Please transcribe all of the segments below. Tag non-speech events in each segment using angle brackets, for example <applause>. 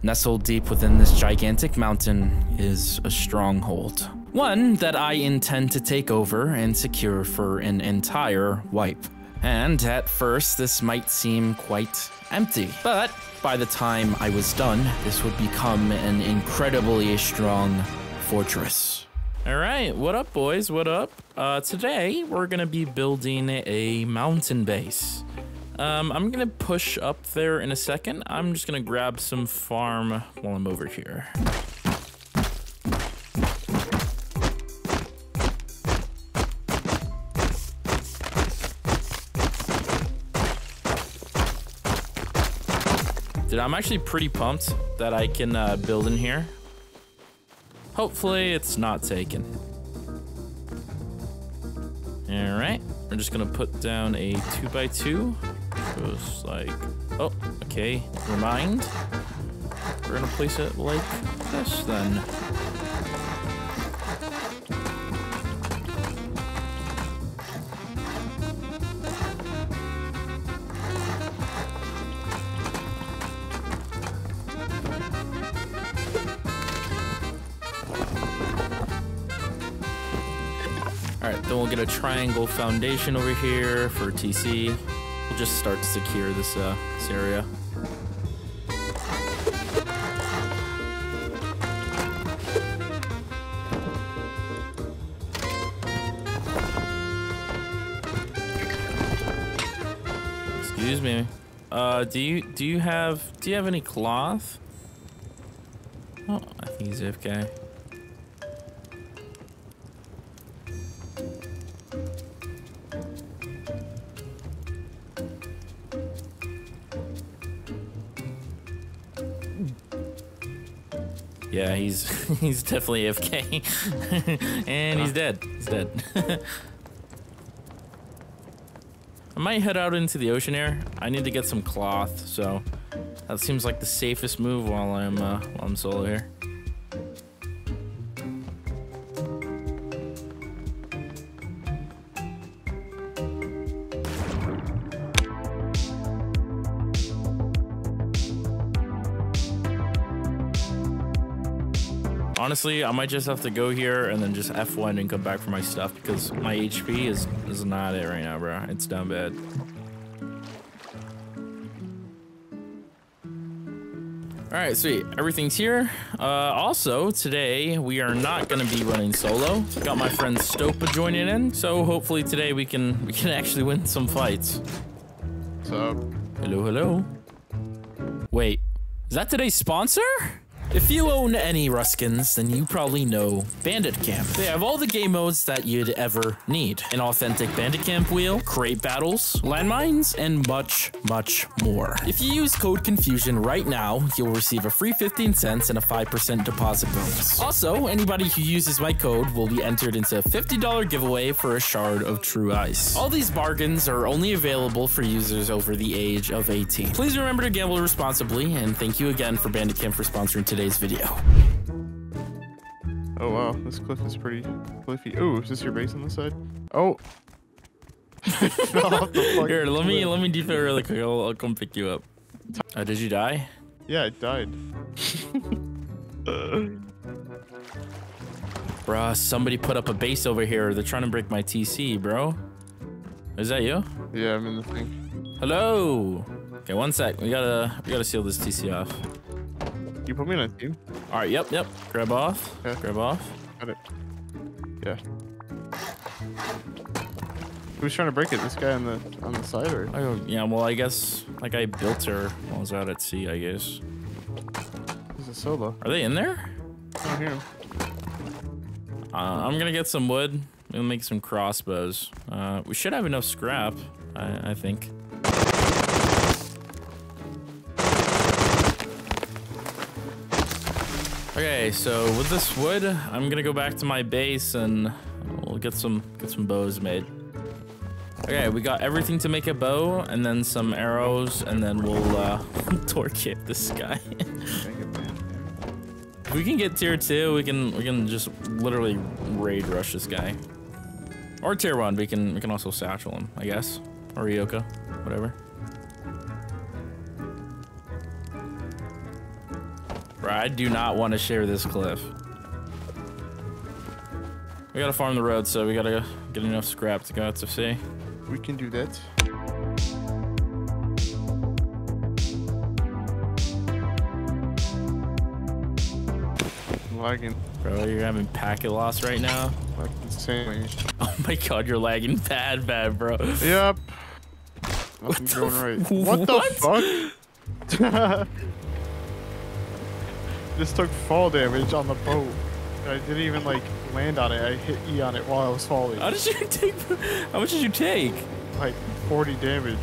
Nestled deep within this gigantic mountain is a stronghold. One that I intend to take over and secure for an entire wipe. And at first, this might seem quite empty, but by the time I was done, this would become an incredibly strong fortress. All right, what up, boys? What up? Uh, today, we're gonna be building a mountain base. Um, I'm gonna push up there in a second. I'm just gonna grab some farm while I'm over here. Dude, I'm actually pretty pumped that I can uh, build in here. Hopefully it's not taken. All right, we're just gonna put down a two by two. Goes like, oh, okay, remind. We're gonna place it like this then. All right, then we'll get a triangle foundation over here for TC. Just start to secure this, uh, this area. Excuse me. Uh, do you do you have do you have any cloth? Oh, I think he's AFK. Yeah, he's <laughs> he's definitely AFK. <laughs> and he's dead. He's dead. <laughs> I might head out into the ocean air. I need to get some cloth, so that seems like the safest move while I'm uh, while I'm solo here. Honestly, I might just have to go here and then just F1 and come back for my stuff because my HP is, is not it right now, bro. It's down bad. All right, sweet. Everything's here. Uh, also, today we are not going to be running solo. Got my friend Stopa joining in, so hopefully today we can we can actually win some fights. What's up? Hello, hello. Wait, is that today's sponsor? If you own any Ruskins, then you probably know Bandit Camp. They have all the game modes that you'd ever need. An authentic Bandit Camp wheel, crate battles, landmines, and much, much more. If you use code Konfuzion right now, you'll receive a free 15 cents and a 5% deposit bonus. Also, anybody who uses my code will be entered into a $50 giveaway for a shard of True Ice. All these bargains are only available for users over the age of 18. Please remember to gamble responsibly, and thank you again for Bandit Camp for sponsoring today's video. Oh wow, this cliff is pretty cliffy. Oh, is this your base on the side? Oh. <laughs> The Here, let me cliff. let me defib really quick. I'll, I'll come pick you up. Uh, did you die? Yeah, I died. <laughs> Bruh, somebody put up a base over here. They're trying to break my TC, bro. Is that you? yeah, I'm in the thing. Hello. Okay, one sec. We gotta we gotta seal this TC off. You put me on a team? All right. Yep. Yep. Grab off. Okay. Grab off. Got it. Yeah. Who's trying to break it? This guy on the on the side or? Oh yeah. Well, I guess like I built her while I was out at sea. I guess. This is solo. Are they in there? I don't hear him. Uh, I'm gonna get some wood. We'll make some crossbows. Uh, we should have enough scrap. I, I think. Okay, so with this wood, I'm gonna go back to my base and we'll get some get some bows made. Okay, we got everything to make a bow, and then some arrows, and then we'll uh, <laughs> torque it this guy. if <laughs> we can get tier two, we can we can just literally raid rush this guy. Or tier one, we can we can also satchel him, I guess, or Ryoka, whatever. Bro, I do not want to share this cliff. We gotta farm the road, so we gotta get enough scrap to go out to sea. We can do that. Lagging Bro, you're having packet loss right now. like insanely. <laughs> Oh my god, you're lagging bad, bad, bro. Yep. Nothing's going right. What the fuck? <laughs> Just took fall damage on the boat. I didn't even like land on it. I hit E on it while I was falling. How did you take? <laughs> How much did you take? Like 40 damage.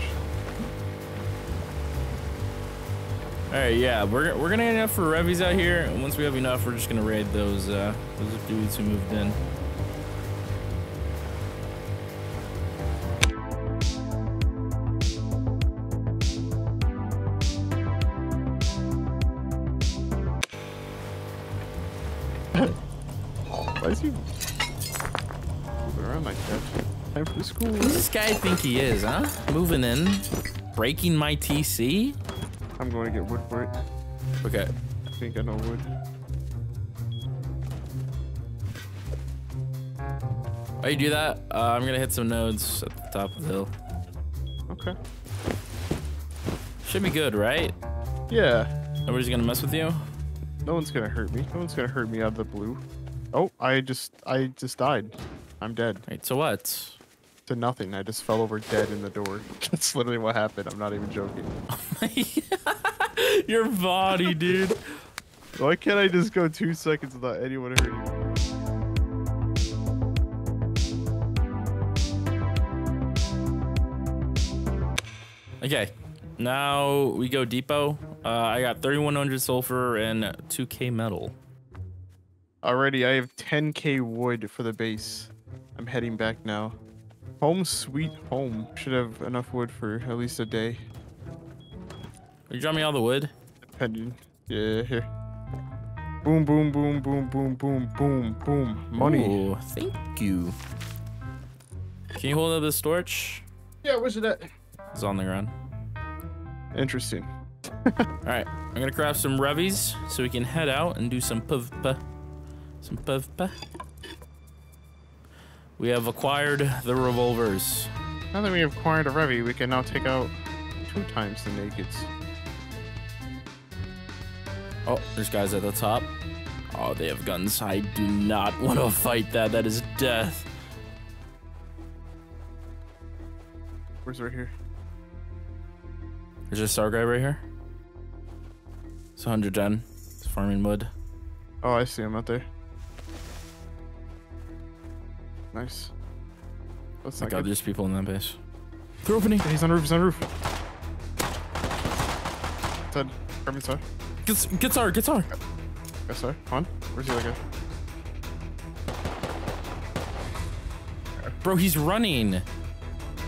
All right, yeah, we're we're gonna get enough for revies out here. And once we have enough, we're just gonna raid those uh, those dudes who moved in. Guy think he is, huh? Moving in, breaking my TC. I'm going to get wood for it. Okay. I think I know wood. While you do that, uh, I'm gonna hit some nodes at the top of the hill. Okay. Should be good, right? Yeah. Nobody's gonna mess with you. No one's gonna hurt me. No one's gonna hurt me out of the blue. Oh, I just I just died. I'm dead. Wait, so what? To nothing. I just fell over dead in the door. <laughs> That's literally what happened. I'm not even joking. <laughs> Your body, dude. Why can't I just go two seconds without anyone hurting me? Okay, now we go depot. Uh, I got 3100 sulfur and 2k metal. Already, I have 10k wood for the base. I'm heading back now. Home sweet home. Should have enough wood for at least a day. You drop me all the wood? Depending. Yeah, here. Boom, boom, boom, boom, boom, boom, boom, boom. Money. Ooh, thank you. Can you hold up this torch? Yeah, where's it at? It's on the ground. Interesting. <laughs> All right, I'm gonna craft some revies so we can head out and do some pvp. Some pvp. We have acquired the revolvers. Now that we have acquired a Revy, we can now take out two times the nakeds. Oh, there's guys at the top. Oh, they have guns. I do not want to fight that. That is death. Where's right here? There's a star guy right here. It's 110. It's farming wood. Oh, I see him out there. Nice. That's Oh not god, good. there's people in that base. They're opening. He's on the roof. He's on the roof. Dead. Carbon star. Gets, guitar, guitar. Yes, sir. On. Where's the other guy? Bro, he's running.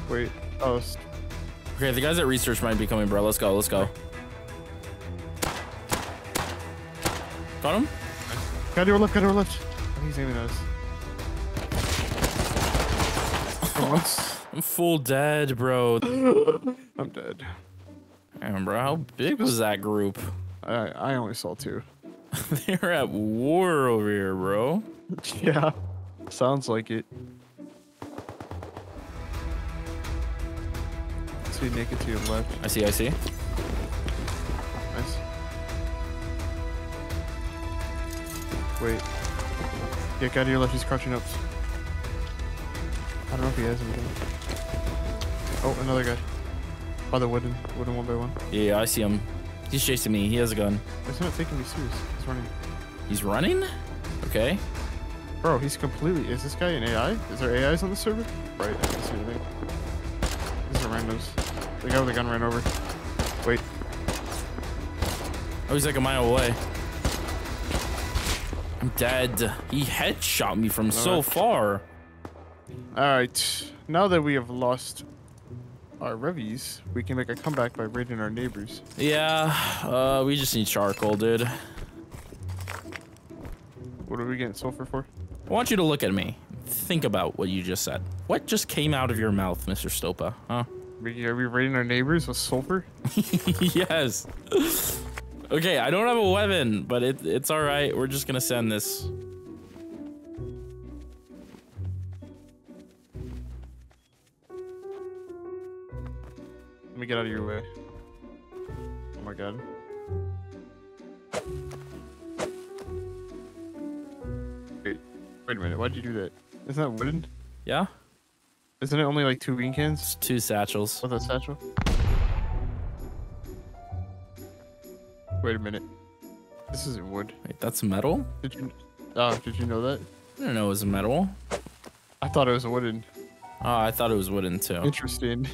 Wait. Oh, Okay, the guys at research might be coming, bro. Let's go, let's go. Got him? got to our left. Got to our left. I think he's aiming at us. For <laughs> once, I'm full dead, bro. <laughs> I'm dead. Damn, bro, how big was that group? I I only saw two. <laughs> They're at war over here, bro. Yeah. Sounds like it. See naked to your left. I see, I see. Nice. Wait. Yeah, guy to your left, he's crouching up. I don't know if he has anything. Oh, another guy. By the wooden, wooden one by one. Yeah, I see him. He's chasing me. He has a gun. He's not taking me serious. He's running. He's running? Okay. Bro, he's completely. Is this guy an AI? Is there AIs on the server? Right, I can see anything. These are randos. The guy with the gun ran over. Wait, Oh, he's like a mile away. I'm dead. He headshot me from so far. Alright, now that we have lost our revies, we can make a comeback by raiding our neighbors. Yeah, uh, we just need charcoal, dude. What are we getting sulfur for? I want you to look at me. Think about what you just said. What just came out of your mouth, Mr. Stopa? Huh? Are we raiding our neighbors with sulfur? <laughs> yes. <laughs> Okay, I don't have a weapon, but it, it's all right. We're just gonna send this. Let me get out of your way. Oh my god. Wait, wait a minute. Why'd you do that? Isn't that wooden? Yeah, Isn't it only like two bean cans? it's two satchels. With that satchel? Wait a minute. This isn't wood. Wait, that's metal? Did you? Oh, did you know that? I didn't know it was metal. I thought it was wooden. Oh, I thought it was wooden too. Interesting.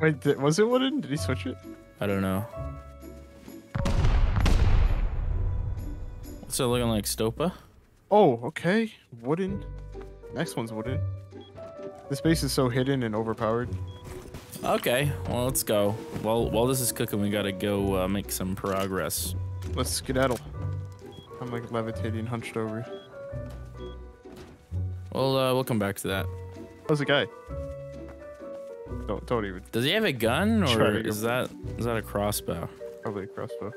Wait, was it wooden? Did he switch it? I don't know. What's it looking like, Stopa? Oh, okay. Wooden. Next one's wooden. This base is so hidden and overpowered. Okay, well let's go. While while this is cooking, we gotta go uh, make some progress. Let's skedaddle. I'm like levitating, hunched over. Well, uh, we'll come back to that. How's the guy? Don't don't even. Does he have a gun, or is that is that a crossbow? Probably a crossbow.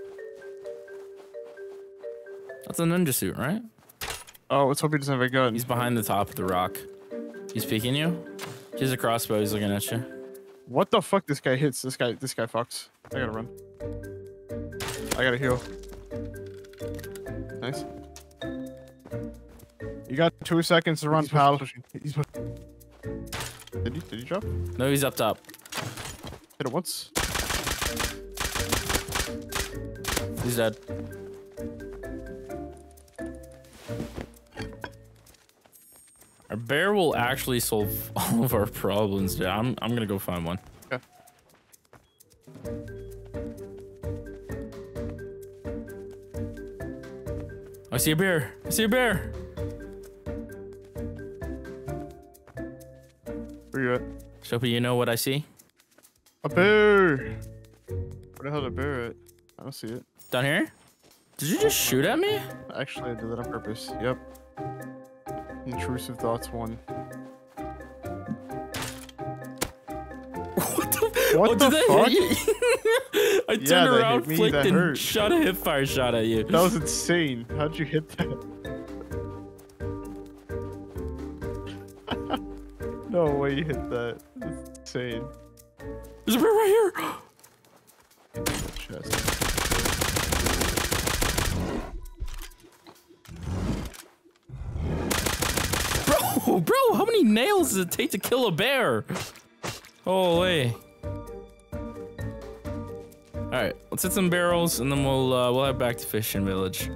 That's a ninja suit, right? Oh, let's hope he doesn't have a gun. He's behind the top of the rock. He's peeking you. He's a crossbow. He's looking at you. What the fuck? This guy hits. This guy. This guy fucks. I gotta run. I gotta heal. Nice. You got two seconds to run, He's pal. pushing. He's did he? Did he drop? No, he's up top. Hit it once. He's dead. Our bear will actually solve <laughs> all of our problems. Yeah, I'm I'm gonna go find one. Okay. I see a bear. I see a bear. Sophie, you know what I see? A bear. Where the hell the bear at? I don't see it. Down here? Did you just shoot at me? Actually, I did that on purpose. Yep. Intrusive thoughts one. What the, <laughs> What oh, the did fuck? <laughs> I turned hit around, me, flicked, and hurt. shot a hip fire shot at you. That was insane. How'd you hit that? <laughs> no way you hit that. Insane. There's a bear right here. Bro, bro, how many nails does it take to kill a bear? Holy. All right, let's hit some barrels and then we'll uh, we'll head back to Fishing Village.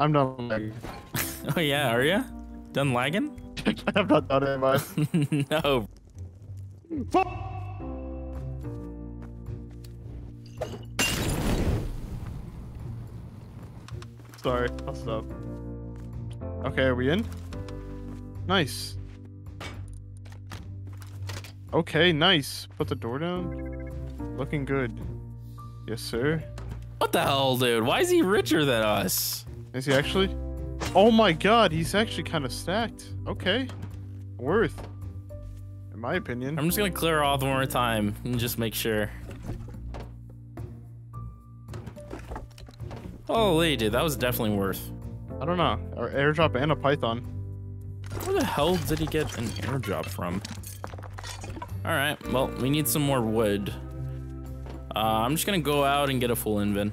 I'm done lagging. <laughs> Oh yeah, are you? Done lagging? <laughs> I'm not done, am I? <laughs> no. Sorry, I'll stop. Okay, are we in? Nice. Okay, nice. Put the door down. Looking good. Yes, sir. What the hell, dude? Why is he richer than us? Is he actually? Oh my god, he's actually kind of stacked. Okay. Worth. In my opinion. I'm just gonna clear off one more time and just make sure. Holy dude, that was definitely worth. I don't know. Or airdrop and a python. Where the hell did he get an airdrop from? Alright, well, we need some more wood. Uh, I'm just gonna go out and get a full invin.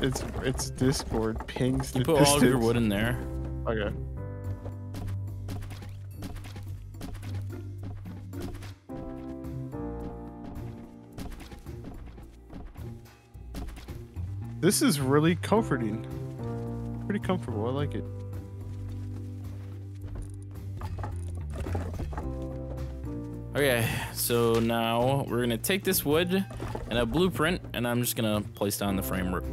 It's it's Discord pings the You put all of your wood in there. Okay. This is really comforting. Pretty comfortable. I like it. Okay, so now we're gonna take this wood and a blueprint, and I'm just gonna place down the framework.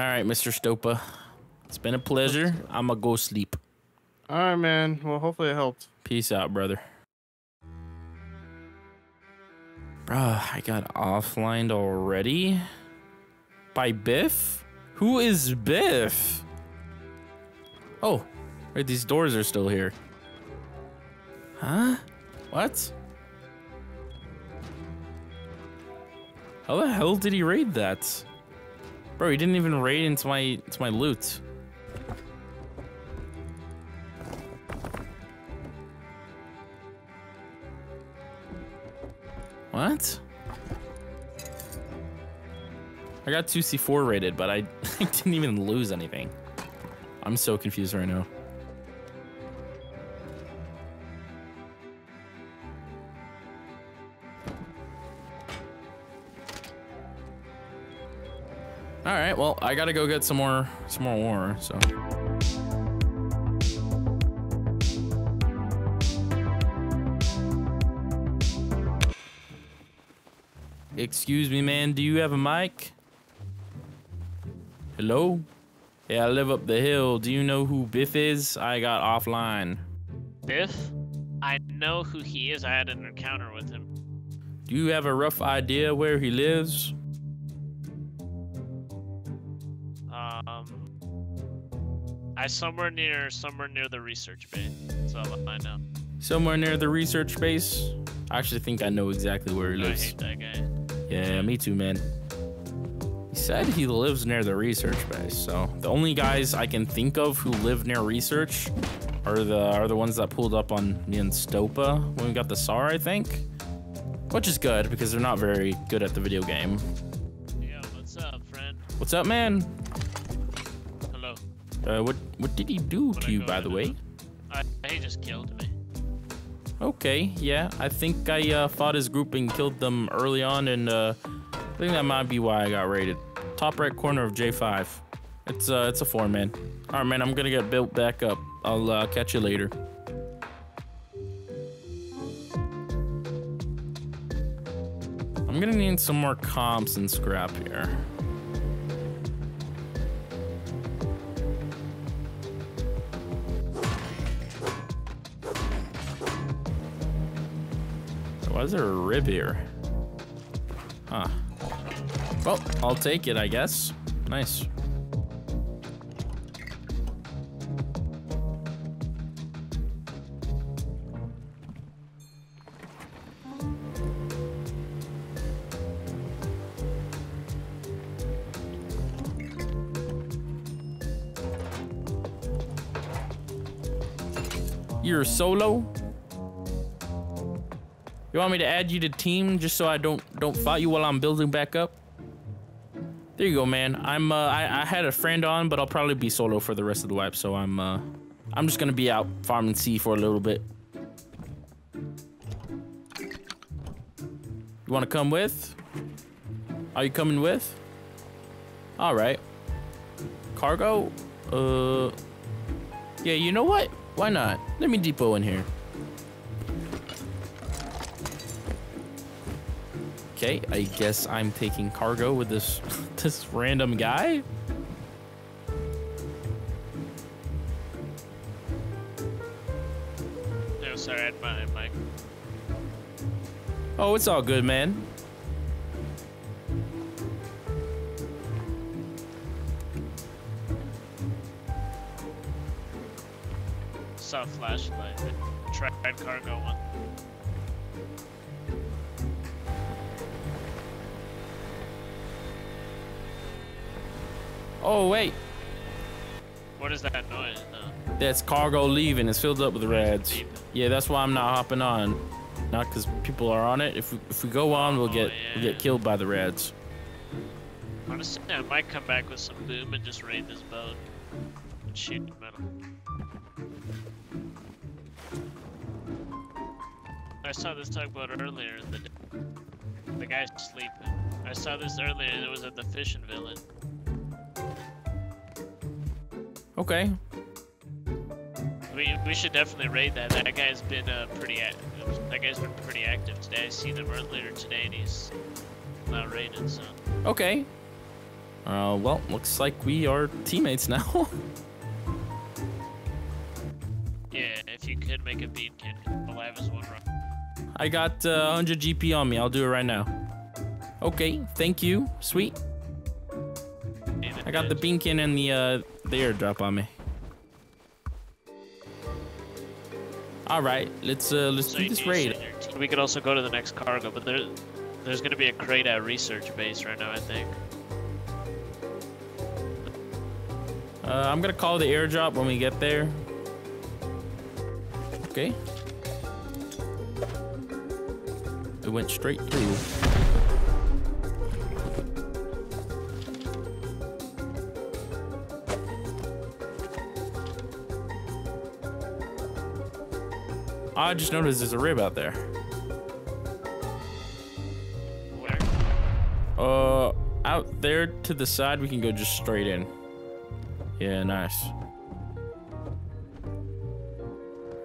All right, Mr. Stopa. It's been a pleasure. I'm gonna go sleep. All right, man. Well, hopefully it helped. Peace out, brother. Bruh, I got offlined already? By Biff? Who is Biff? Oh, right, these doors are still here. Huh? What? How the hell did he raid that? Bro, he didn't even raid into my into my loot. What? I got 2C4 rated, but I, <laughs> I didn't even lose anything. I'm so confused right now. I gotta go get some more, some more war, so. Excuse me, man, do you have a mic? Hello? Yeah, I live up the hill. Do you know who Biff is? I got offline. Biff? I know who he is. I had an encounter with him. Do you have a rough idea where he lives? I somewhere near somewhere near the research bay. That's all I know. Somewhere near the research base? I actually think I know exactly where he lives. I hate that guy. Yeah, me too, man. He said he lives near the research base, so the only guys I can think of who live near research are the are the ones that pulled up on me and Stopa when we got the SAR, I think. Which is good because they're not very good at the video game. Yo, what's up, friend? What's up, man? Uh, what what did he do to you, by the way? I, he just killed me. Okay, yeah, I think I uh, fought his group and killed them early on, and uh, I think that might be why I got raided. Top right corner of J5. It's uh, it's a four man. All right, man, I'm gonna get built back up. I'll uh, catch you later. I'm gonna need some more comps and scrap here. Why is there a RHIB here? Huh. Well, I'll take it, I guess. Nice. You're solo? You want me to add you to team just so I don't don't fight you while I'm building back up? There you go, man. I'm uh, I, I had a friend on, but I'll probably be solo for the rest of the wipe. So I'm uh, I'm just gonna be out farming sea for a little bit. You want to come with? Are you coming with? All right. Cargo. Uh. Yeah. You know what? Why not? Let me depot in here. Okay, I guess I'm taking cargo with this <laughs> this random guy. No, sorry, I had my mic. Oh, it's all good, man. Saw a flashlight. I tried cargo one. Oh wait, What is that noise? No. that's cargo leaving. It's filled up with. Deep. Yeah, that's why I'm not hopping on. Not because people are on it. If we, if we go on, we'll Oh, get we'll get killed by the reds. Honestly, I might come back with some boom and just raid this boat and shoot the metal. I saw this tugboat earlier. The the guy's sleeping. I saw this earlier, and it was at the fishing village. Okay. We we should definitely raid that. That guy's been uh, pretty active. That guy's been pretty active today. I seen him earlier today, and he's not raided. So Okay. Uh, well, looks like we are teammates now. <laughs> Yeah, if you could make a bean all I is one rock. I got uh, 100 GP on me. I'll do it right now. Okay, thank you. Sweet. I got the beacon and the uh, the airdrop on me. All right, let's uh, let's So do this raid. send your team- We could also go to the next cargo, but there, there's gonna be a crate at research base right now, I think. Uh, I'm gonna call the airdrop when we get there. Okay. It went straight through. I just noticed there's a RHIB out there. Where? Uh, out there to the side, we can go just straight in. Yeah, nice.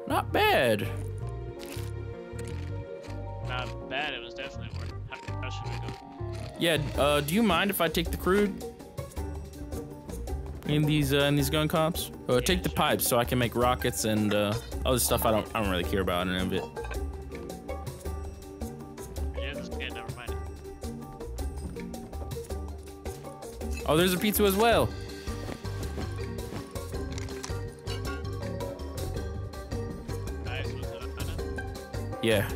Not bad. Not bad. It was definitely worth. How, how should we go? Yeah. Uh, do you mind if I take the crude in these uh, in these gun comps? Uh, take the sure. pipes so I can make rockets and uh, other stuff I don't I don't really care about any of it. Yeah, this okay, never mind. Oh, there's a pizza as well. Nice. Was it a minute? Yeah.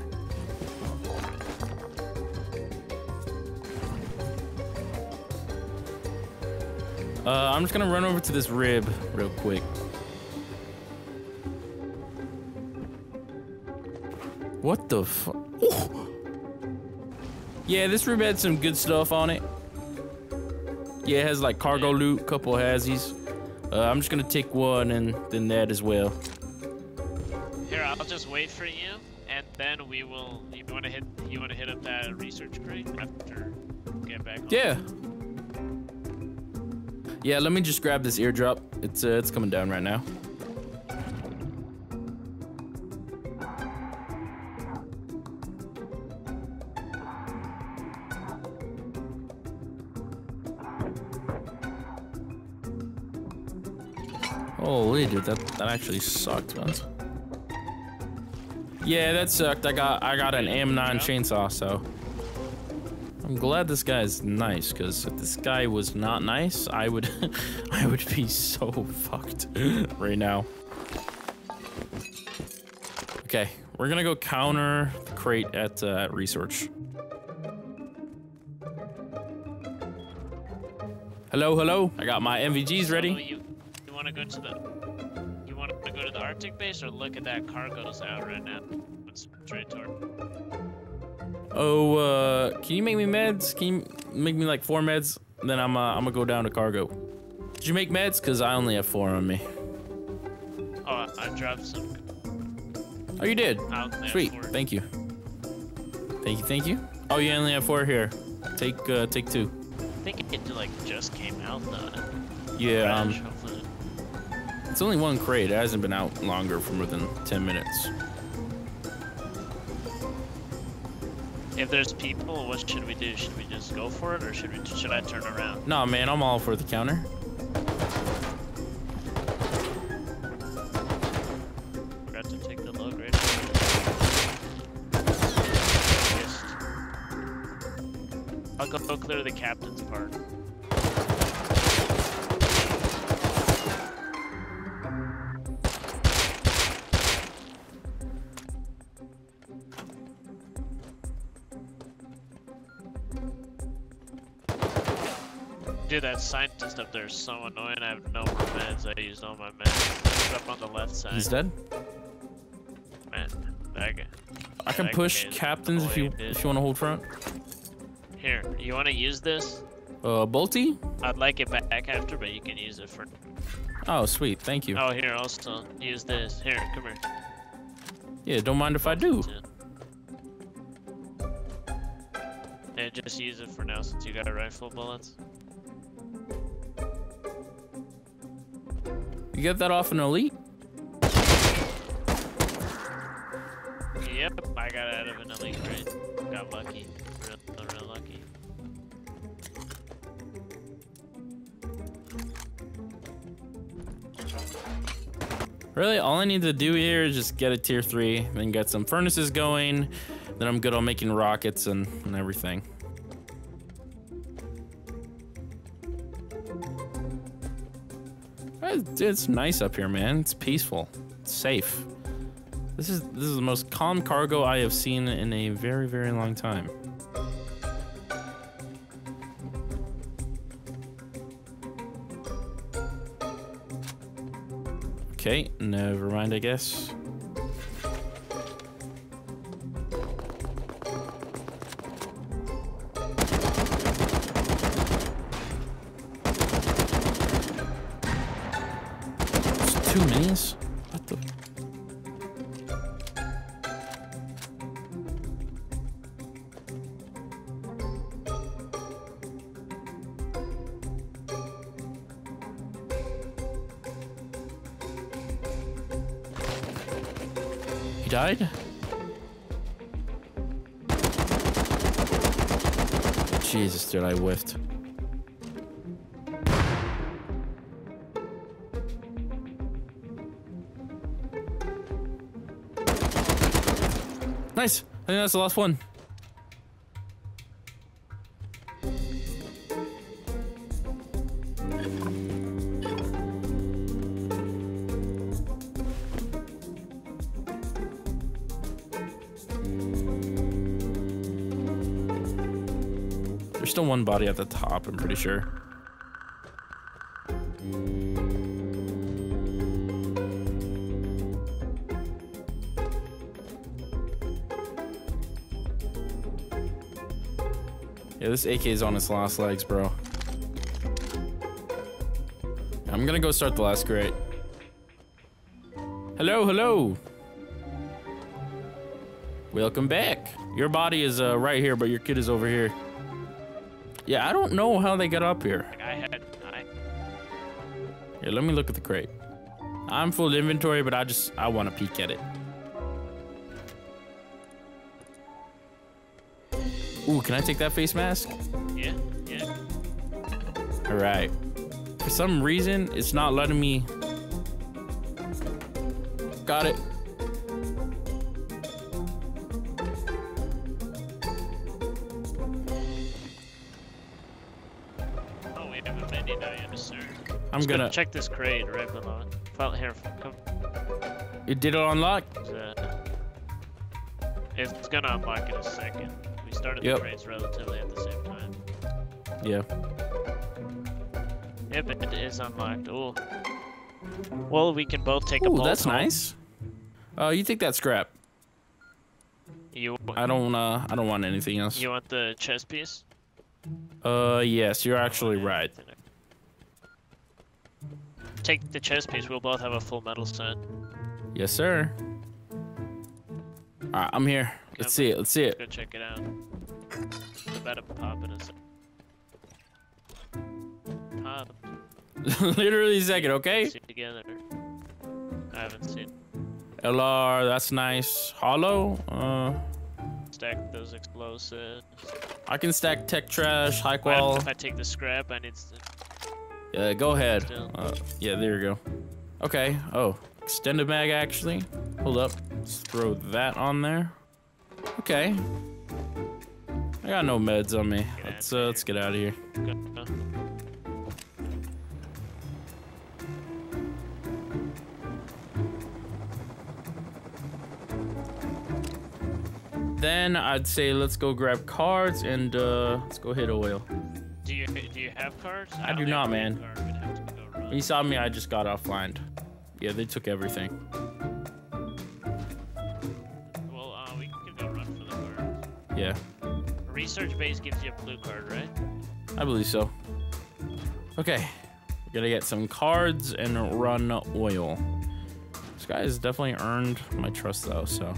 Uh, I'm just gonna run over to this RHIB real quick. What the fu- Ooh. Yeah, this room had some good stuff on it. Yeah, it has like cargo loot, couple hazzies. Uh, I'm just gonna take one and then that as well. Here, I'll just wait for you, and then we will. You want to hit? You want to hit up that research crate after we get back? home? Yeah. Yeah, let me just grab this airdrop. It's uh, it's coming down right now. Dude, that that actually sucked, man. Yeah, that sucked. I got I got an M9 chainsaw, so I'm glad this guy's nice, because if this guy was not nice, I would <laughs> I would be so fucked <laughs> right now. Okay, we're gonna go counter the crate at uh, at research. Hello, hello. I got my MVGs ready. you you want to go to the Arctic base or look at that cargo's out right now? It's straight toward. Oh, uh, can you make me meds? Can you make me like four meds? Then I'm uh, I'm gonna go down to cargo. Did you make meds? Cause I only have four on me. Oh, I dropped some Oh, you did. Sweet. Thank you. Thank you. Thank you. Oh, you only have four here. Take uh, take two. I think it like just came out though. Yeah. Um. It's only one crate. It hasn't been out longer for more than ten minutes. If there's people, what should we do? Should we just go for it, or should we? Should I turn around? No, man. I'm all for the counter. That scientist up there is so annoying. I have no more meds. I used all my meds. Up on the left side. He's dead. Man, that guy. I can push captains if you if you want to hold front. Here, you want to use this? Uh, Bolty. I'd like it back after, but you can use it for. Oh, sweet. Thank you. Oh, here, also use this. Here, come here. Yeah, don't mind if I do. Yeah, just use it for now since you got rifle bullets. You get that off an elite? Yep, I got out of an elite crate. Got lucky. Real, real lucky. Really, all I need to do here is just get a tier 3, then get some furnaces going, then I'm good on making rockets and, and everything. It's, it's nice up here, man. It's peaceful. It's safe. This is this is the most calm cargo I have seen in a very very long time. Okay, never mind, I guess. That's the last one. There's still one body at the top, I'm pretty sure. Yeah, this AK is on its last legs, bro. I'm gonna go start the last crate. Hello, hello. Welcome back. Your body is uh, right here, but your kid is over here. Yeah, I don't know how they got up here. I had. I. Here, let me look at the crate. I'm full of inventory, but I just I want to peek at it. Ooh, can I take that face mask? Yeah. Yeah. All right. For some reason, it's not letting me. Got it. Oh, we have a menu now, yes, sir. I'm Just gonna. check this crate right below it. File here. Come. It did it unlock. Uh, it's gonna unlock in a second. Started Yep. the relatively at the same time. Yeah. Yep, it is unlocked. Oh. Well, we can both take a Ooh, bolt that's home. nice. Uh, you take that scrap. You I don't. Uh, I don't want anything else. you want the chest piece? Uh, yes, you're actually right. Take the chest piece. We'll both have a full metal set. Yes, sir. All right, I'm here. Let's see it. Let's see it. Go check it out. To pop in a sec. Pop. Literally a second, okay? Together. I haven't seen. LR, that's nice. Hollow. Uh, Stack those explosives. I can stack tech trash, high qual. if I take the scrap? I need. s- Yeah, go ahead. Uh, yeah, there you go. Okay. Oh, extended mag actually. Hold up. Let's throw that on there. Okay. I got no meds on me. Let's uh, let's get out of here. Then I'd say let's go grab cards and uh, let's go hit oil. Do you do you have cards? I do not, man. Card. We'd have to go run. When you saw me, I just got offline. Yeah, they took everything. Well, uh, we could go run for the card. Yeah, Research base gives you a blue card, right? I believe so. Okay, we're gonna get some cards and run oil. This guy has definitely earned my trust though, so.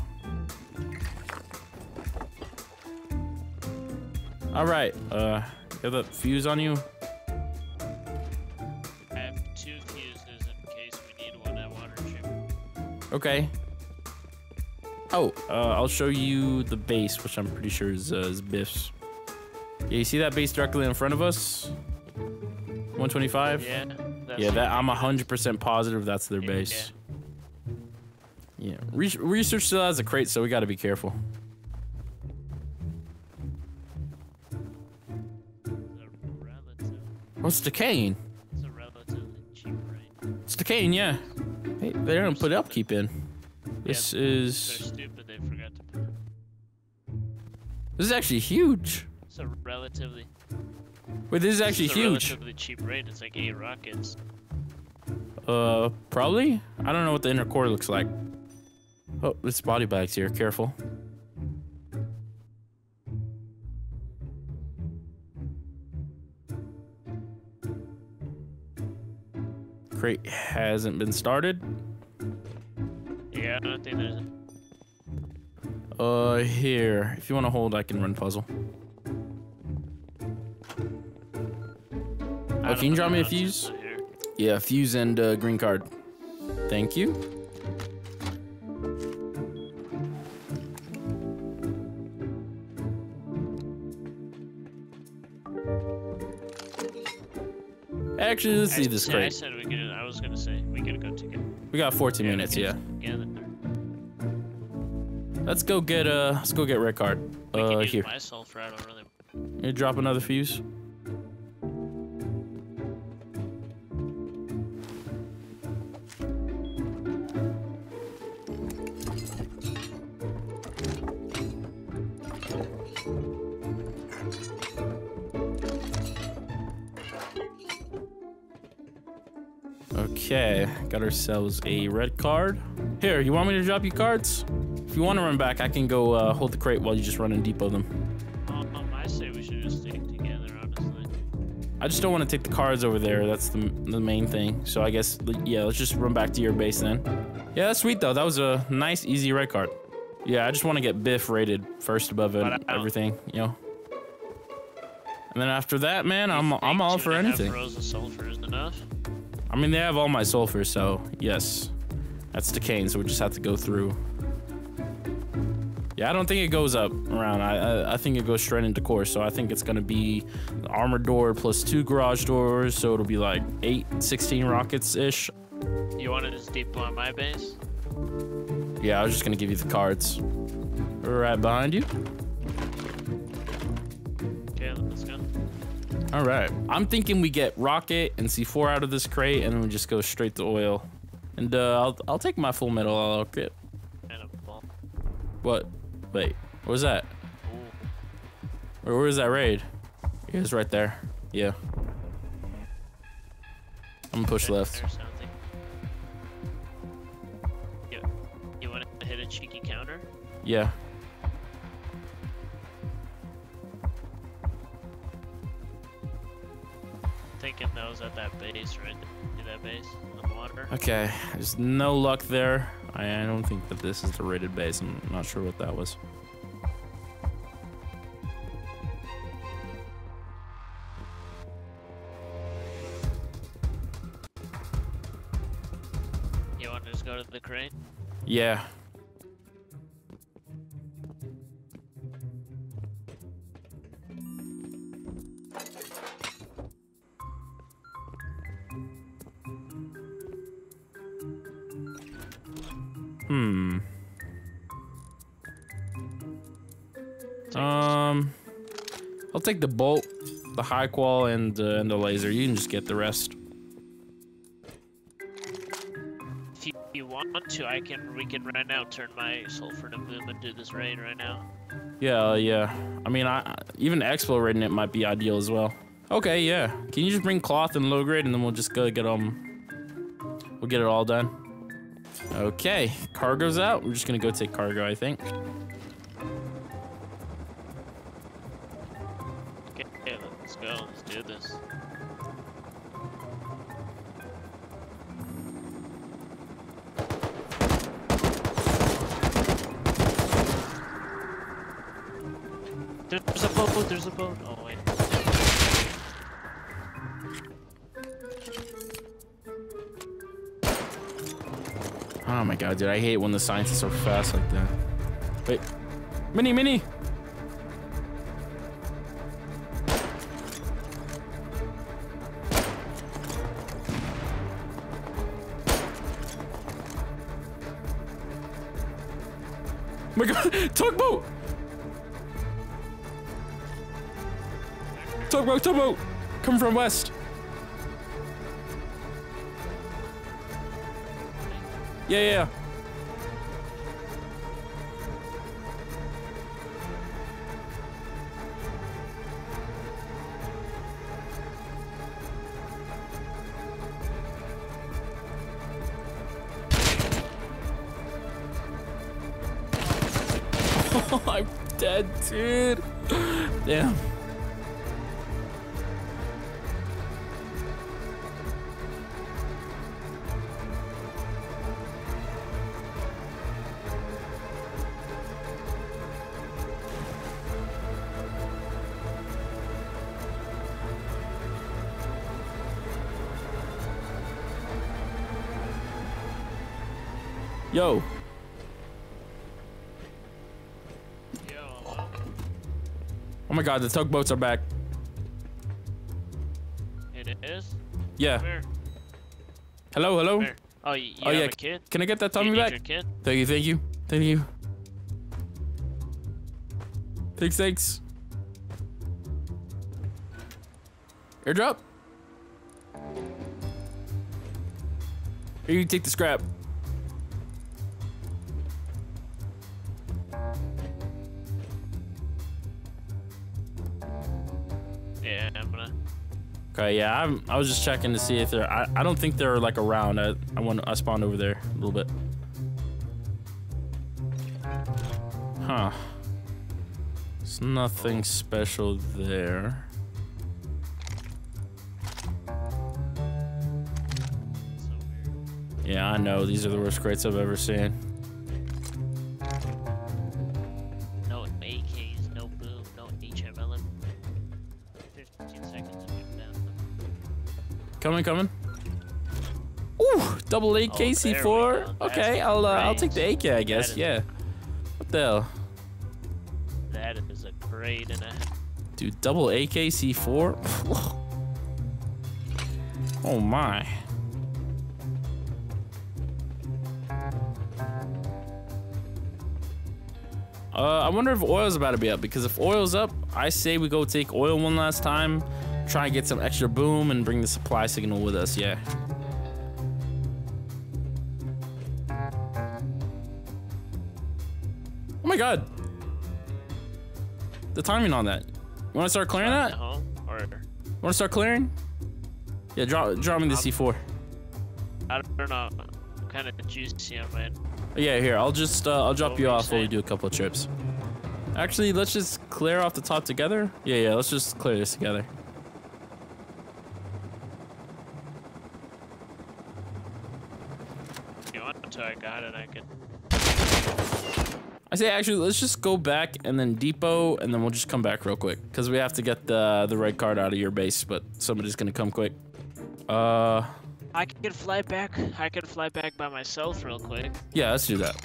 All right, uh, you have that fuse on you? I have two fuses in case we need one at water treatment. Okay. Oh, uh, I'll show you the base, which I'm pretty sure is, uh, is Biff's. Yeah, you see that base directly in front of us? 125? Yeah. That's Yeah, that I'm 100% positive that's their base. Yeah, Re- research still has a crate, so we got to be careful. It's a. Oh, decaying. It's a relatively cheap rate. It's decaying, yeah. Hey, they don't put upkeep in. This They're is stupid. They forgot to put. this is actually huge. It's a relatively. Wait, this is actually it's a huge. Relatively cheap rate. It's like eight rockets. Uh, probably. I don't know what the inner core looks like. Oh, it's body bags here. Careful. Crate hasn't been started. Yeah, don't think there's. Uh, here. If you want to hold, I can run puzzle. Oh, can you know me a fuse? Yeah, fuse and uh, green card. Thank you. Actually, let's see this yeah, I said we could. I was gonna say we could go together. We got 14 minutes, yeah. Let's go get uh, let's go get red card. Uh, here. my sulfur. I don't really. You drop another fuse. Okay, got ourselves a red card. Here, you want me to drop you cards? If you want to run back, I can go uh, hold the crate while you just run and depot them. Um, I say we should just stick together. Honestly. I just don't want to take the cards over there. That's the, the main thing. So I guess, yeah, let's just run back to your base then. Yeah, that's sweet though. That was a nice, easy red card. Yeah, I just want to get Biff rated first above it, But I don't- everything, you know. And then after that, man, I'm I'm all for and a half anything. sulfur is enough. I mean, they have all my sulfur, so yes, that's decaying. So we just have to go through. Yeah, I don't think it goes up around. I I, I think it goes straight into core. So I think it's gonna be the armored door plus two garage doors. So it'll be like eight, 16 rockets ish. You want to just deploy on my base? Yeah, I was just gonna give you the cards. Right behind you. Okay, let's go. All right. I'm thinking we get rocket and C4 out of this crate, and then we just go straight to oil. And uh, I'll I'll take my full metal alloy kit. And a ball. What? Wait, what was that? Where, where is that raid? Yeah, it's right there. Yeah. I'm gonna push Right left. there. You, to hit a cheeky counter? Yeah. Thinking those at that base, right? See that base on the water? Okay. There's no luck there. I, I don't think that this is the rated base. I'm not sure what that was. You want to just go to the crate? Yeah. Take the bolt, the high qual, and uh, and the laser. You can just get the rest. If you, you want to, I can. We can right now turn my sulfur to boom and do this raid right now. Yeah, uh, yeah. I mean, I even expo rating it might be ideal as well. Okay, yeah. Can you just bring cloth and low grade, and then we'll just go get um. We'll get it all done. Okay, cargo's out. We're just gonna go take cargo, I think. Okay, let's go. Let's do this. There's a boat. There's a boat. Oh wait. Oh my god, dude, I hate when the scientists are fast like that. Wait, mini, mini. From west. Yeah, yeah, god, the tugboats are back. It is? Yeah. Where? Hello, hello. Where? Oh, you, you Oh, yeah. a kid? Can I get that Tommy back? Thank you, thank you, thank you. Thanks, thanks. Airdrop. Here, you take the scrap. Okay, yeah, I'm, I was just checking to see if they're. I, I don't think they're like around. I I want I spawned over there a little bit. Huh. There's nothing special there. Yeah, I know. These are the worst crates I've ever seen. Coming, coming. Ooh, double AK Oh, there we C4. go. Okay, I'll uh, I'll take the AK, I guess. is- Yeah. What the hell, That is a great and a half. dude? Double AK C4. <laughs> oh my. Uh, I wonder if oil's about to be up because if oil's up, I say we go take oil one last time, try and get some extra boom and bring the supply signal with us. Yeah. Oh my god. The timing on that. You want to start clearing At that? or Want to start clearing? Yeah, drop drop me the C4. I don't know. I'm kind of juicy on mine. Yeah, here. I'll just uh, I'll drop What you off while we do a couple of trips. Actually, let's just clear off the top together. Yeah, yeah. Let's just clear this together. You want to, I got it. I can. I say actually, let's just go back and then depot, and then we'll just come back real quick because we have to get the the red card out of your base. But somebody's gonna come quick. Uh, I can fly back. I can fly back by myself real quick. yeah. Let's do that.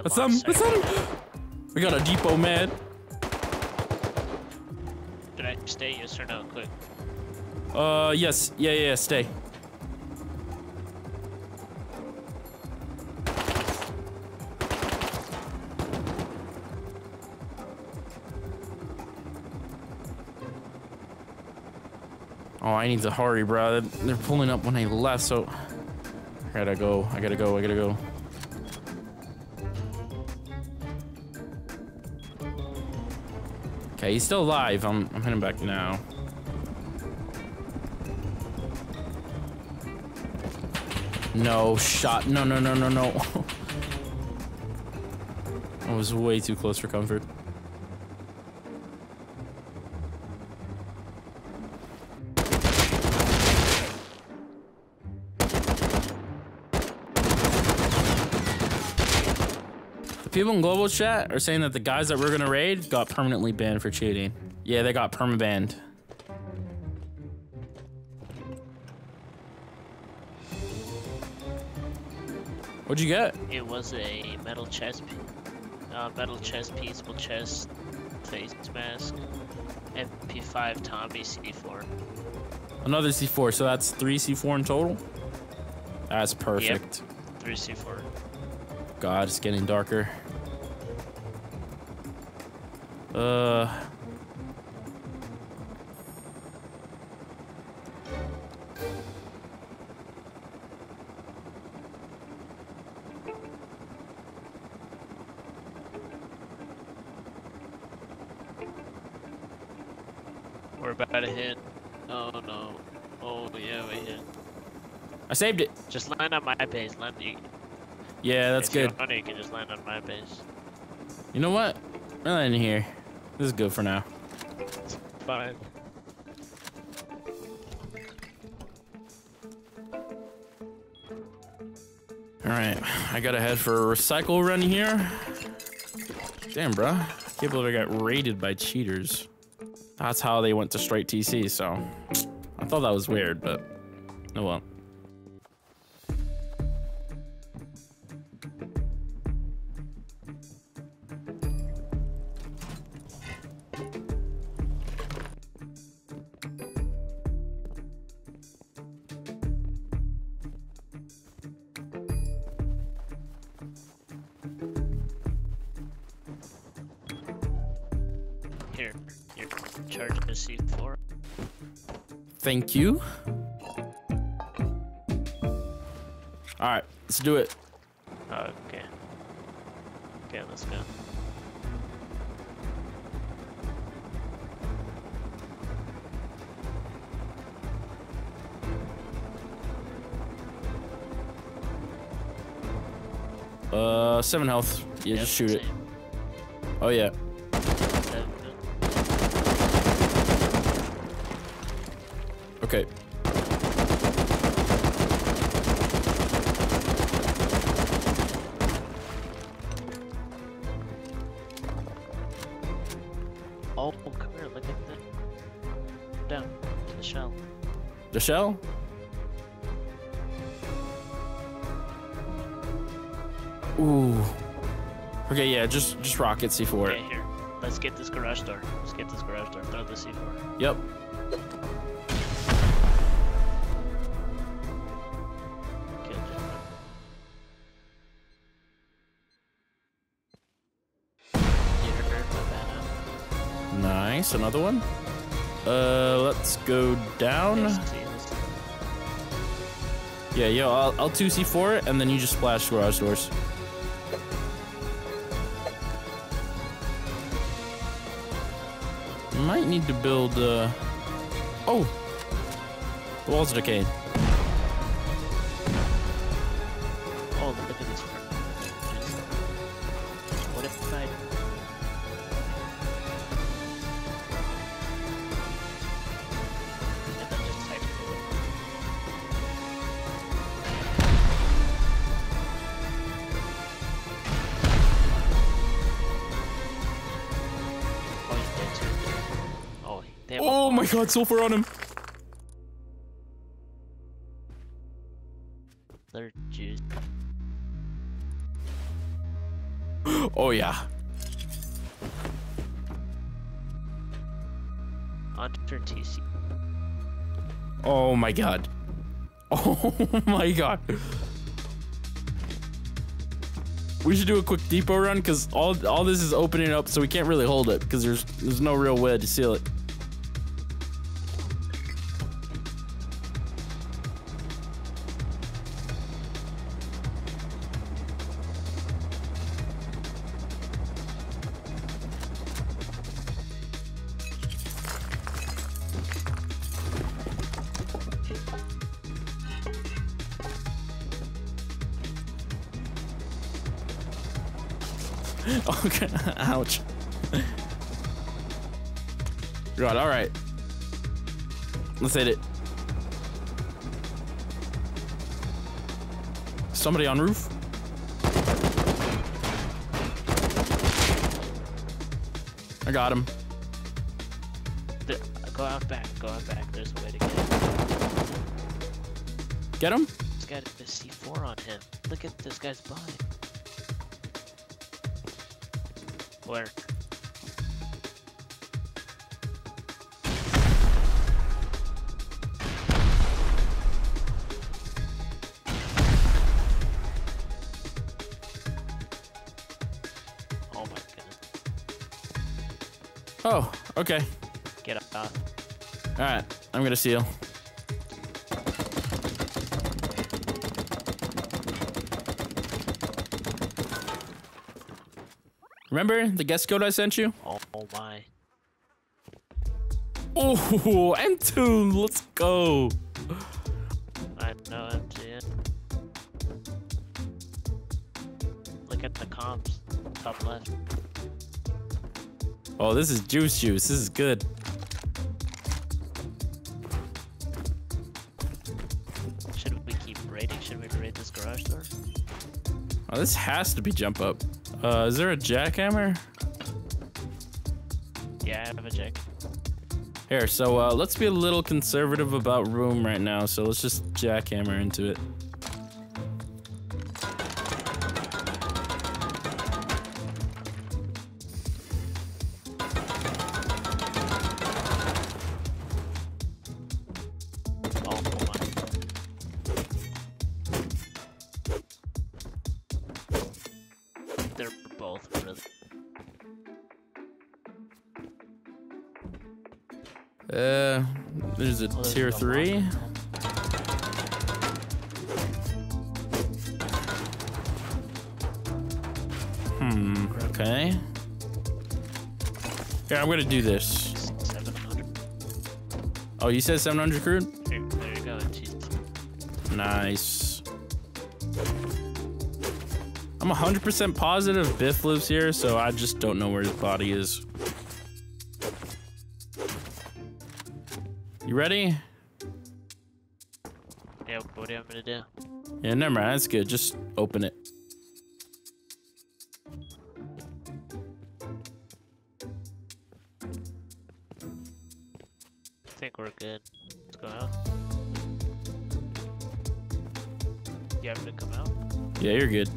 By What's up? What's up? We got a depot man. did I stay? Yes or no? Quick. Uh, yes. Yeah, yeah. yeah, Stay. Oh, I need to hurry, bro. They're- They're pulling up when I left, so I gotta go. I gotta go. I gotta go. Okay, he's still alive. I'm, I'm heading back now. No shot. No, no, no, no, no. <laughs> I was way too close for comfort. people in global chat are saying that the guys that we're gonna raid got permanently banned for cheating. Yeah, they got permabanned. What'd you get? It was a metal chest, uh, metal chest piece, metal chest, face mask, MP5 Tommy C4. Another C4, so that's three C4 in total? That's perfect. Yep. Three C4. God, it's getting darker. Uh. We're about to hit. Oh no. Oh yeah, we hit. I saved it. Just land on my base. Land. You, Yeah, that's if you good. want, you can just land on my base. You know what? We're in here. This is good for now. It's fine. Alright, I gotta head for a recycle run here. Damn, bruh. Can't believe I got raided by cheaters. That's how they went to straight TC, so. I thought that was weird, but. Oh well. Thank you. Alright, let's do it. Okay. Okay, let's go. Uh, seven health. Yeah, Yep, just shoot it. Oh, yeah. Okay. Oh, come here, look at the... Down, the shell. The shell? Ooh. Okay, yeah, just just rocket C4 Okay, here. Let's get this garage door. Let's get this garage door. Throw the C4. Yep. Another one. Uh, let's go down. Let's see, let's see. Yeah, yo, I'll, I'll 2C4 it, and then you just splash garage doors. Might need to build, uh... Oh! The walls are decayed. Have a my god, sulfur on him! They're. Oh yeah. Under TC. Oh my god. <laughs> Oh my god. We should do a quick depot run because all all this is opening up, so we can't really hold it because there's there's no real way to seal it. God, all right. Let's hit it. Somebody on roof? I got him. There, go out back. Go out back. There's a way to get. it. Get him? Just got a C4 on him. Look at this guy's body. Where? Okay. Get up. All right, I'm gonna seal. Remember the guest code I sent you? Oh, oh my. Oh, <laughs> M2, let's go. I know empty it. Look at the comps. Top left. Oh, this is juice juice. This is good. Should we keep raiding? Should we raid this garage door? Oh, this has to be jump up. Uh, is there a jackhammer? Yeah, I have a jack. Here, so uh, let's be a little conservative about room right now. So let's just jackhammer into it. Three. Hmm. Okay. Here, I'm gonna do this. Oh, you said 700 crude? There, there you go. Nice. I'm 100% positive Biff lives here, so I just don't know where his body is. You ready? Do you want me to do? Yeah, never mind. That's good. Just open it. I think we're good. Let's go out. You have to come out? Yeah, you're good.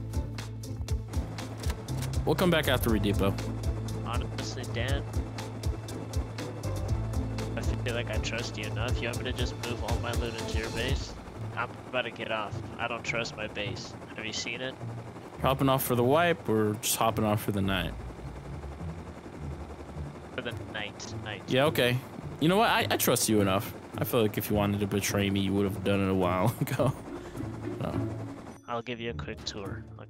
We'll come back after we depot. Honestly, Dan, I feel like I trust you enough. You want me to just move all my loot into your base? I'm about to get off. I don't trust my base. Have you seen it? Hopping off for the wipe or just hopping off for the night? For the night. Night. Yeah, okay. You know what? I, I trust you enough. I feel like if you wanted to betray me, you would have done it a while <laughs> ago. I'll give you a quick tour. Look,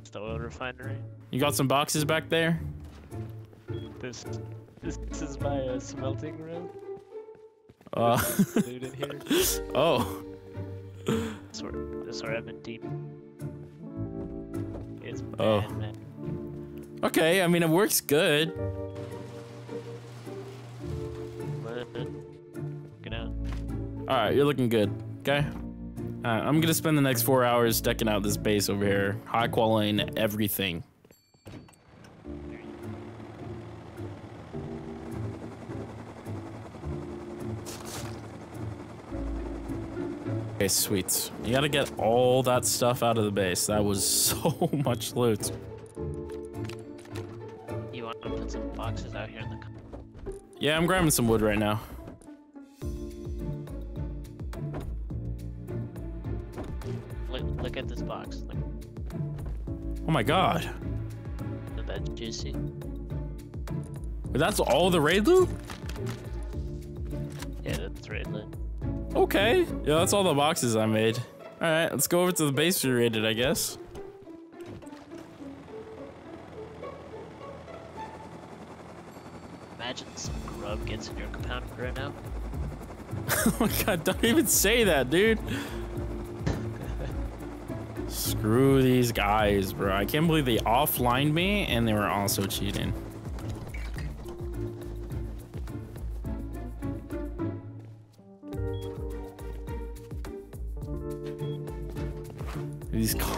it's the oil refinery. You got some boxes back there? This, this, this is my uh, smelting room. Uh, Loot in here. <laughs> oh. This is where, this is where I've been deep. It's bad, Oh. man. Okay, I mean, it works good. But, out. All right, you're looking good. Okay. Uh, I'm gonna spend the next four hours decking out this base over here, high quality and everything. Okay, sweet. You gotta get all that stuff out of the base. That was <laughs> so much loot. You want to put some boxes out here in the. Yeah, I'm grabbing some wood right now. Look, look at this box. Look Oh my god. at that juicy. That's all the raid loot? Yeah, that's raid Look. Okay. Yeah, that's all the boxes I made. All right, let's go over to the base we raided, I guess. Imagine some grub gets in your compound right now. <laughs> oh my god, don't even say that, dude. <laughs> Screw these guys, bro. I can't believe they offlined me and they were also cheating.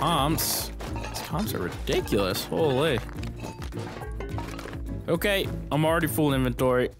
Comps, these comps are ridiculous. Holy. Okay, I'm already full inventory.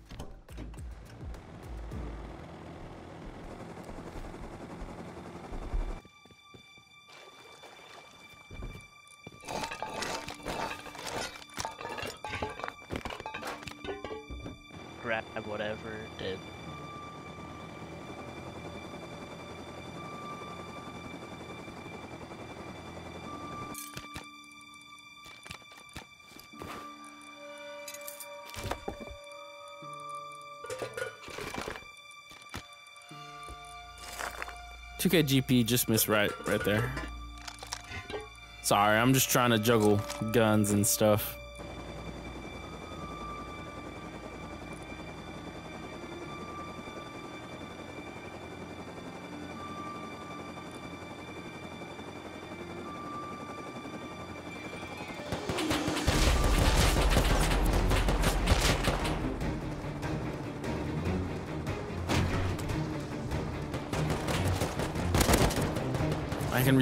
K GP just missed right right there. Sorry, I'm just trying to juggle guns and stuff.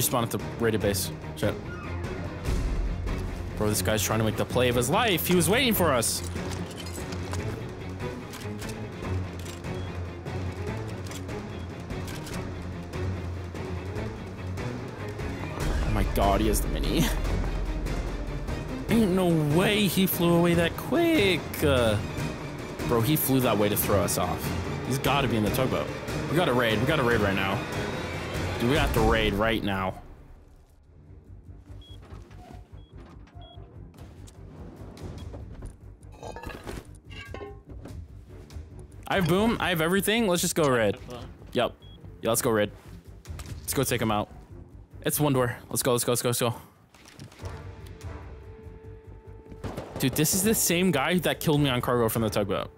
Respawn at the rated base. Shit. Bro, this guy's trying to make the play of his life. He was waiting for us. Oh my god, he has the mini. Ain't no way he flew away that quick. Uh, bro, he flew that way to throw us off. He's got to be in the tugboat. We got to raid. We got to raid right now. Dude, we have to raid right now. I have boom. I have everything. Let's just go red. Yep. Yeah, let's go red. Let's go take him out. It's one door. Let's go. Let's go. Let's go. Let's go. Dude, this is the same guy that killed me on cargo from the tugboat.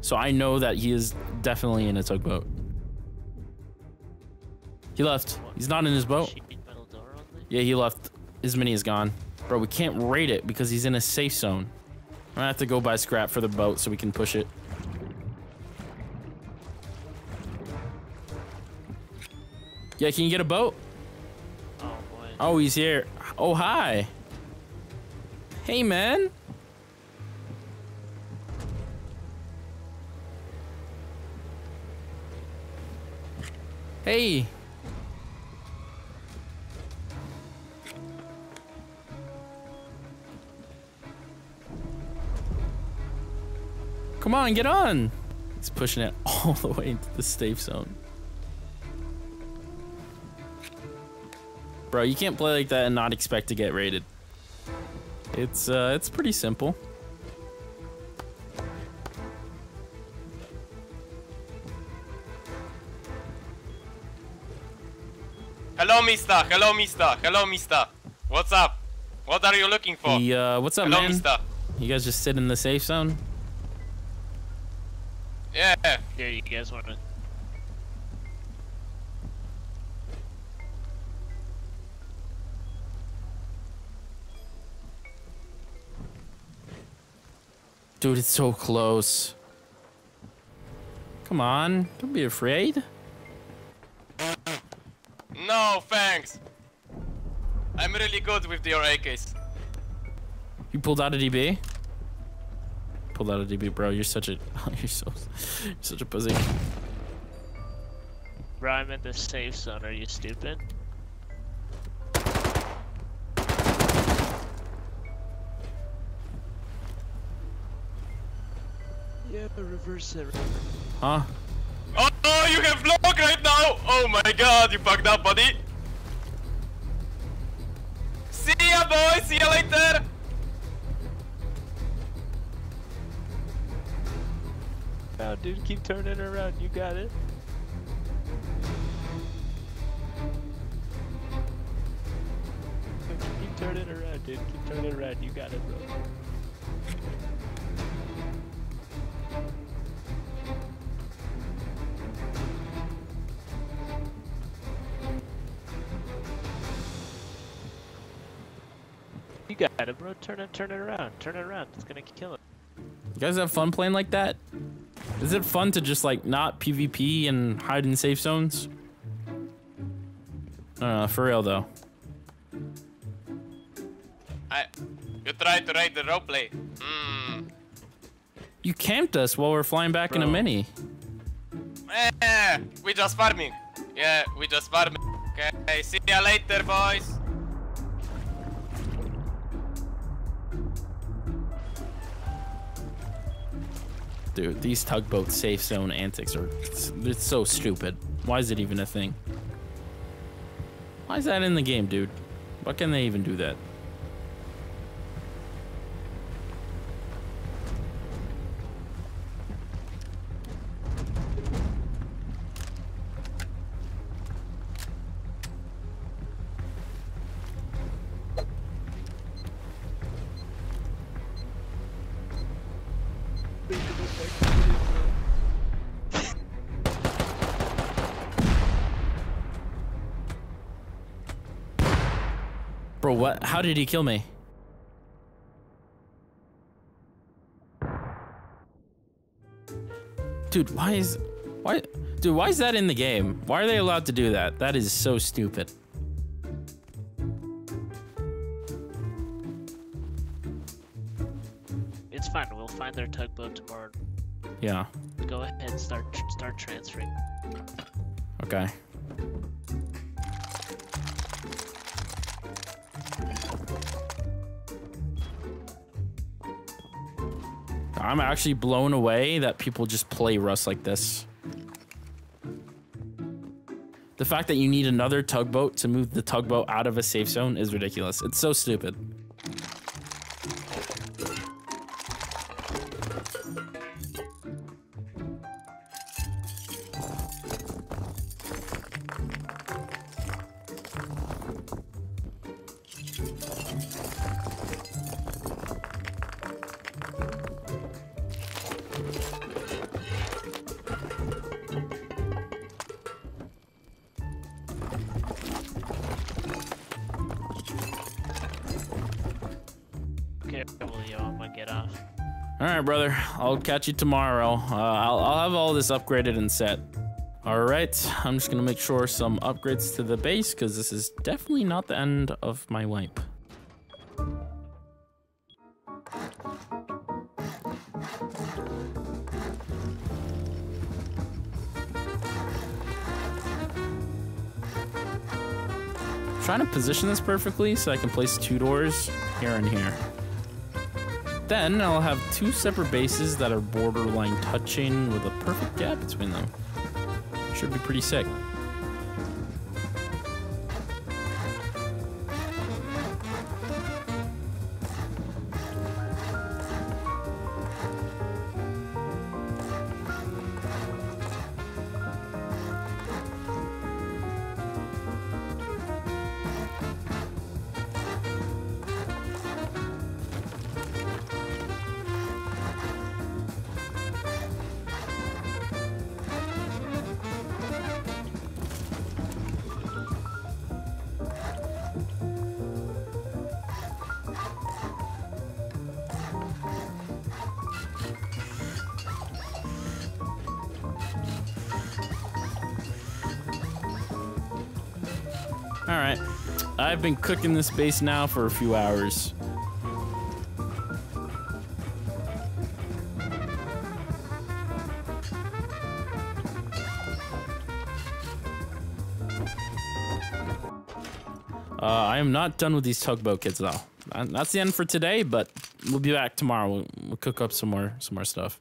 So I know that he is definitely in a tugboat. He left. He's not in his boat. Yeah, he left. His mini is gone. Bro, we can't raid it because he's in a safe zone. I'm gonna have to go buy scrap for the boat so we can push it. Yeah, can you get a boat? Oh boy. Oh, he's here. Oh, hi. Hey, man. Hey. Come on, get on. He's pushing it <laughs> all the way into the safe zone. Bro, you can't play like that and not expect to get raided. It's uh it's pretty simple. Hello, mister. Hello, mister. Hello, mister. What's up? What are you looking for? He, uh, what's up, Hello, man? mister. You guys just sit in the safe zone? Yeah. Here, you guys want to? Dude, it's so close. Come on, don't be afraid. No, thanks. I'm really good with your AKs. You pulled out a DB? Pulled out a DB, bro. You're such a <laughs> you're so you're such a pussy. Bro, I'm in the safe zone. Are you stupid? Yeah, reverse it. Huh? Oh, no, you have vlog right now. Oh my god, you fucked up, buddy. See ya, boy. See ya later. Oh, dude, keep turning around. You got it. Keep turning around, dude. Keep turning around. You got it, bro. You got it, bro. Turn it, turn it around. Turn it around. It's gonna kill it. You guys have fun playing like that? Is it fun to just like not PvP and hide in safe zones? I for real though. I, you tried to raid the roleplay. Hmm. You camped us while we're flying back in a mini. Eh, we just farming. Yeah, we just farming. Okay, see ya later, boys. Dude, these tugboat safe zone antics are it's, so stupid. Why is it even a thing? Why is that in the game, dude? Why can they even do that? How did he kill me? Dude, why is... Why... Dude, why is that in the game? Why are they allowed to do that? That is so stupid. It's fine. We'll find their tugboat tomorrow. Yeah. Go ahead and start start transferring. Okay. I'm actually blown away that people just play Rust like this. The fact that you need another tugboat to move the tugboat out of a safe zone is ridiculous. It's so stupid. All right, brother. I'll catch you tomorrow. Uh, I'll, I'll have all this upgraded and set. All right. I'm just to make sure some upgrades to the base because this is definitely not the end of my wipe. Trying to position this perfectly so I can place two doors here and here. Then I'll have two separate bases that are borderline touching with a perfect gap between them. Should be pretty sick. I've been cooking this base now for a few hours. Uh, I am not done with these tugboat kids though. Uh, That's the end for today, but we'll be back tomorrow. We'll, we'll cook up some more some more stuff.